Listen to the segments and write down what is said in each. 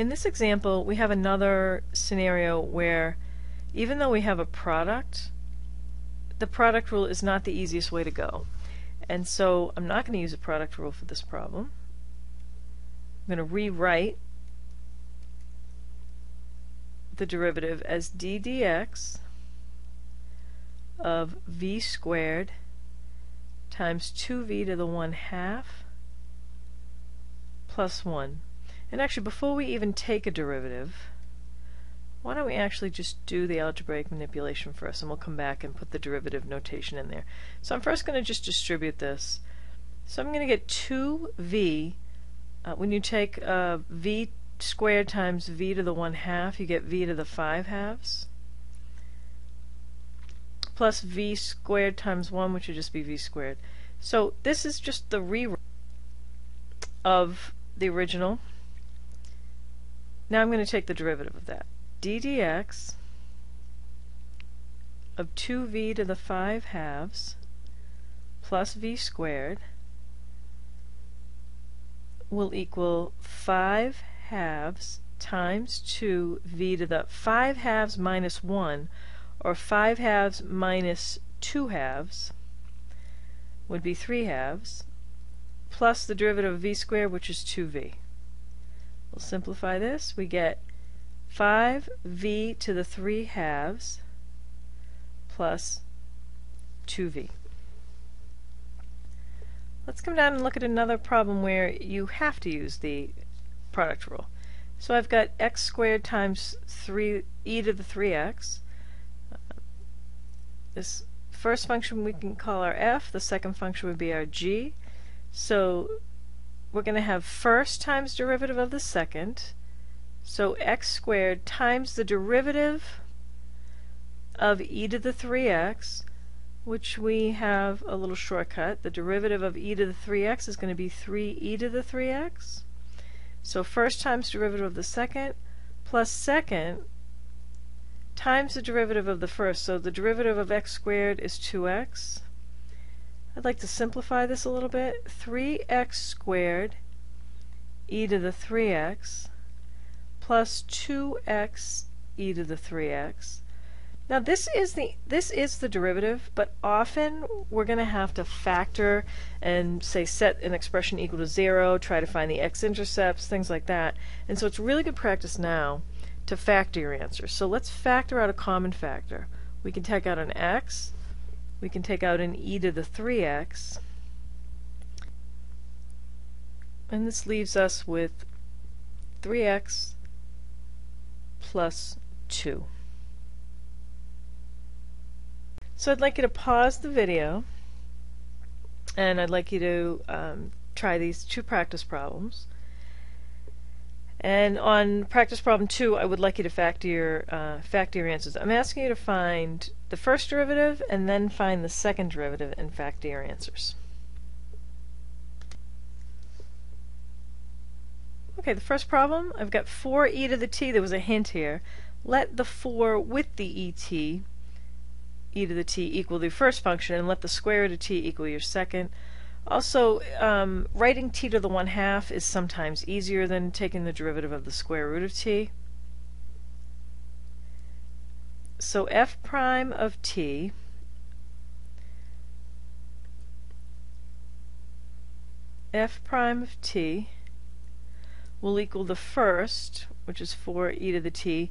In this example, we have another scenario where even though we have a product, the product rule is not the easiest way to go. And so I'm not going to use a product rule for this problem. I'm going to rewrite the derivative as d dx of v squared times 2v to the 1 half plus 1. And actually, before we even take a derivative, why don't we actually just do the algebraic manipulation first, and we'll come back and put the derivative notation in there. So I'm first going to just distribute this. So I'm going to get 2v. Uh, when you take uh, v squared times v to the 1 half, you get v to the 5 halves plus v squared times 1, which would just be v squared. So this is just the rewrite of the original. Now I'm going to take the derivative of that. d dx of 2v to the 5 halves plus v squared will equal 5 halves times 2v to the 5 halves minus 1 or 5 halves minus 2 halves would be 3 halves, plus the derivative of v squared, which is 2v. We'll simplify this. We get 5v to the 3 halves plus 2v. Let's come down and look at another problem where you have to use the product rule. So I've got x squared times 3 e to the 3x this first function we can call our f, the second function would be our g. So we're going to have first times derivative of the second. So x squared times the derivative of e to the 3x, which we have a little shortcut. The derivative of e to the 3x is going to be 3e to the 3x. So first times derivative of the second plus second times the derivative of the first. So the derivative of x squared is 2x. I'd like to simplify this a little bit. 3x squared e to the 3x plus 2x e to the 3x. Now this is the this is the derivative, but often we're going to have to factor and say set an expression equal to 0, try to find the x-intercepts, things like that. And so it's really good practice now to factor your answer. So let's factor out a common factor. We can take out an x, we can take out an e to the 3x, and this leaves us with 3x plus 2. So I'd like you to pause the video and I'd like you to um, try these two practice problems. And on practice problem two, I would like you to factor your, uh, factor your answers. I'm asking you to find the first derivative and then find the second derivative and factor your answers. Okay, the first problem, I've got 4e to the t, there was a hint here. Let the 4 with the et, e to the t equal the first function, and let the square root of t equal your second. Also, um, writing t to the 1 half is sometimes easier than taking the derivative of the square root of t. So f prime of t f prime of t will equal the first, which is 4 e to the t,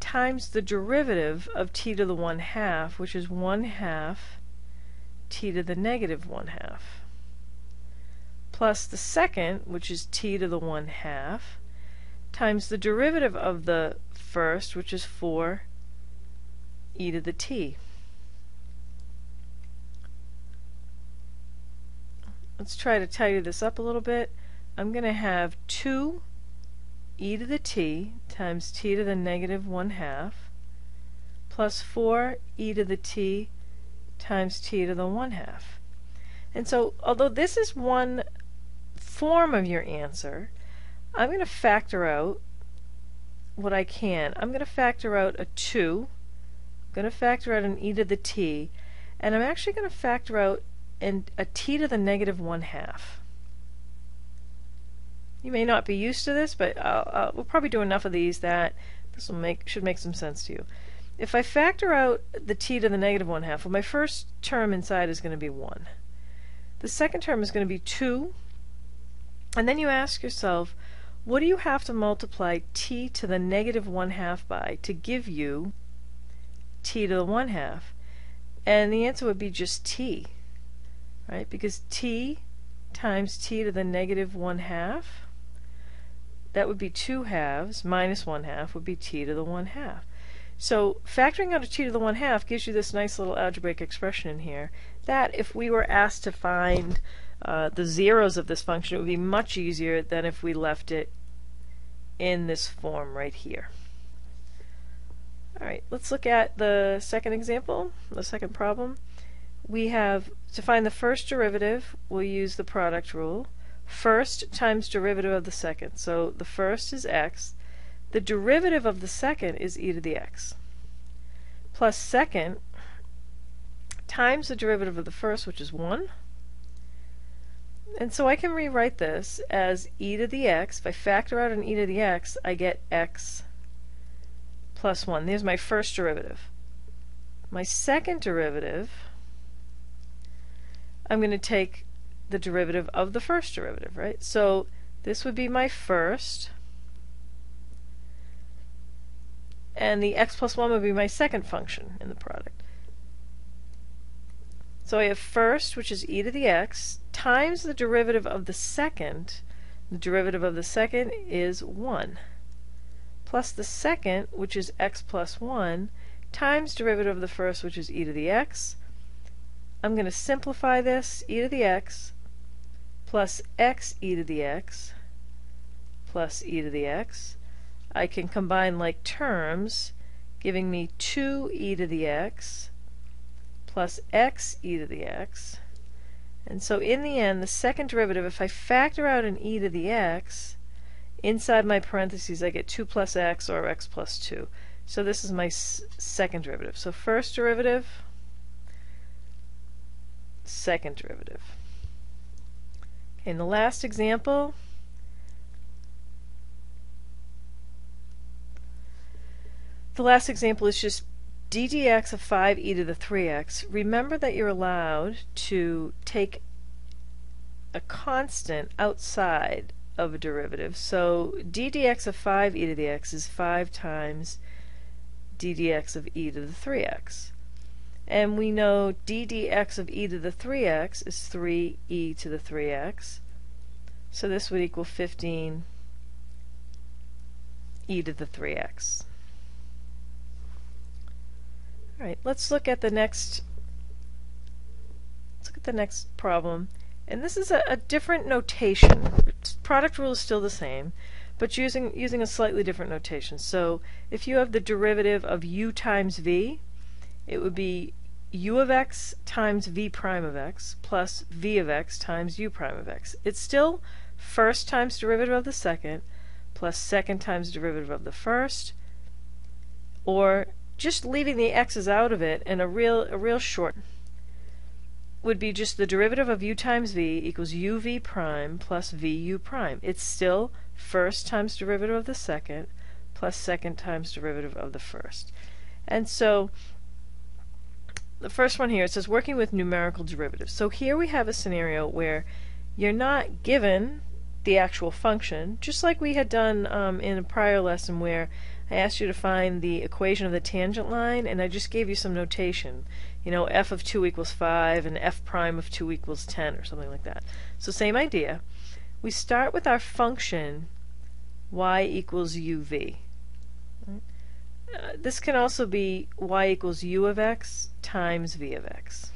times the derivative of t to the 1 half, which is 1 half t to the negative 1 half plus the second, which is t to the 1 half, times the derivative of the first, which is 4 e to the t. Let's try to tidy this up a little bit. I'm going to have 2 e to the t times t to the negative 1 half plus 4 e to the t times t to the 1 half. And so, although this is one form of your answer, I'm going to factor out what I can. I'm going to factor out a 2, I'm going to factor out an e to the t, and I'm actually going to factor out an, a t to the negative 1 half. You may not be used to this, but I'll, I'll, we'll probably do enough of these that this will make should make some sense to you. If I factor out the t to the negative 1 half, well, my first term inside is going to be 1. The second term is going to be 2. And then you ask yourself, what do you have to multiply t to the negative 1 half by to give you t to the 1 half? And the answer would be just t, right? Because t times t to the negative 1 half, that would be 2 halves, minus 1 half would be t to the 1 half. So factoring out a t to the 1 half gives you this nice little algebraic expression in here that if we were asked to find uh, the zeros of this function, it would be much easier than if we left it in this form right here. Alright, let's look at the second example, the second problem. We have, to find the first derivative, we'll use the product rule. First times derivative of the second. So the first is x, the derivative of the second is e to the x. Plus second times the derivative of the first, which is 1. And so I can rewrite this as e to the x. If I factor out an e to the x, I get x plus 1. There's my first derivative. My second derivative, I'm going to take the derivative of the first derivative, right? So this would be my first and the x plus 1 would be my second function in the product. So I have first, which is e to the x, times the derivative of the second. The derivative of the second is 1. Plus the second, which is x plus 1, times derivative of the first, which is e to the x. I'm going to simplify this, e to the x, plus x e to the x, plus e to the x. I can combine like terms, giving me 2e to the x plus x e to the x. And so in the end, the second derivative, if I factor out an e to the x, inside my parentheses I get 2 plus x or x plus 2. So this is my second derivative. So first derivative, second derivative. In the last example, The last example is just d dx of 5e to the 3x. Remember that you're allowed to take a constant outside of a derivative. So d dx of 5e to the x is 5 times d dx of e to the 3x. And we know d dx of e to the 3x is 3e to the 3x. So this would equal 15 e to the 3x. All right, let's look at the next let's look at the next problem. And this is a, a different notation. Product rule is still the same, but using using a slightly different notation. So if you have the derivative of u times v, it would be u of x times v prime of x plus v of x times u prime of x. It's still first times derivative of the second plus second times derivative of the first, or just leaving the x's out of it and a real a real short would be just the derivative of u times v equals uv prime plus vu prime. It's still first times derivative of the second plus second times derivative of the first. And so the first one here, it says working with numerical derivatives. So here we have a scenario where you're not given the actual function, just like we had done um, in a prior lesson where I asked you to find the equation of the tangent line, and I just gave you some notation. You know, f of 2 equals 5, and f prime of 2 equals 10, or something like that. So same idea. We start with our function y equals uv. Uh, this can also be y equals u of x times v of x.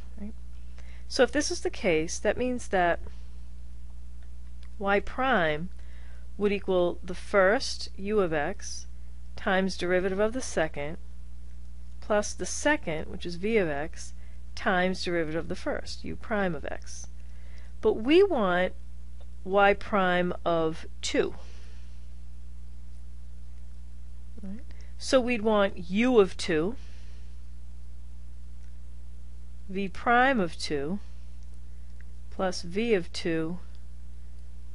So if this is the case, that means that y prime would equal the first u of x times derivative of the second plus the second, which is v of x, times derivative of the first, u prime of x. But we want y prime of 2. Right. So we'd want u of 2, v prime of 2, plus v of 2,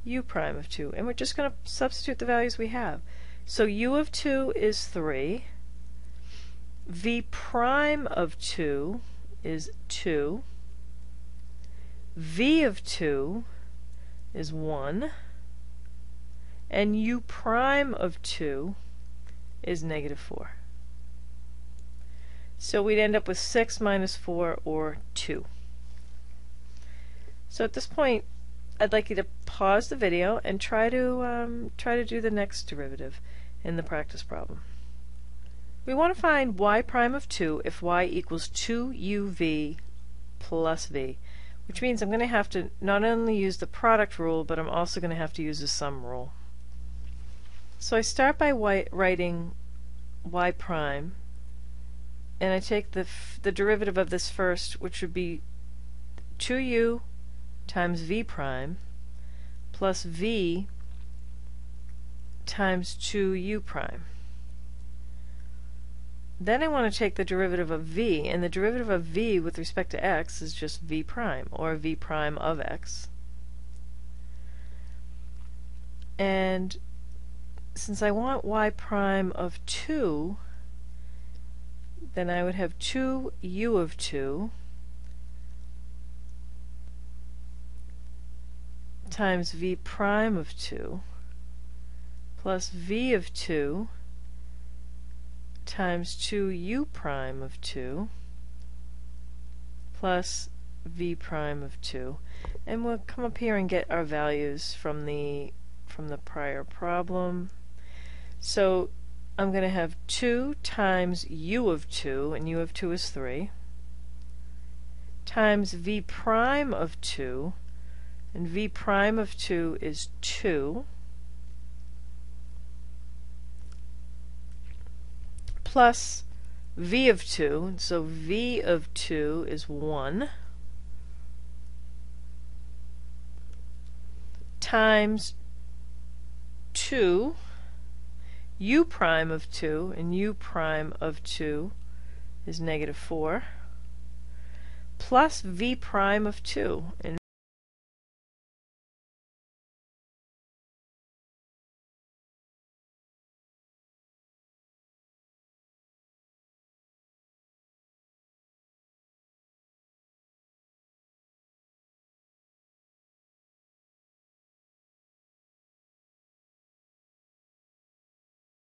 u prime of 2. And we're just going to substitute the values we have. So u of 2 is 3. V prime of 2 is 2. v of 2 is 1. And u prime of 2 is negative 4. So we'd end up with 6 minus 4, or 2. So at this point, I'd like you to pause the video and try to um, try to do the next derivative in the practice problem. We want to find y prime of 2 if y equals 2uv plus v, which means I'm going to have to not only use the product rule, but I'm also going to have to use the sum rule. So I start by writing y prime, and I take the, the derivative of this first, which would be 2u times v prime plus v times 2u prime. Then I want to take the derivative of v, and the derivative of v with respect to x is just v prime, or v prime of x. And since I want y prime of 2, then I would have 2u of 2 times v prime of 2 plus v of 2 times 2u prime of 2 plus v prime of 2 and we'll come up here and get our values from the from the prior problem. So I'm going to have 2 times u of 2 and u of 2 is 3 times v prime of 2 and v prime of 2 is 2 plus v of 2, so v of 2 is 1 times 2 u prime of 2 and u prime of 2 is negative 4 plus v prime of 2 and